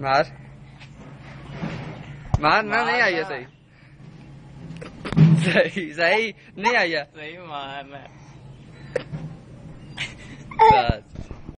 मार मार ना नहीं आई है सही सही सही नहीं आई है सही मारना है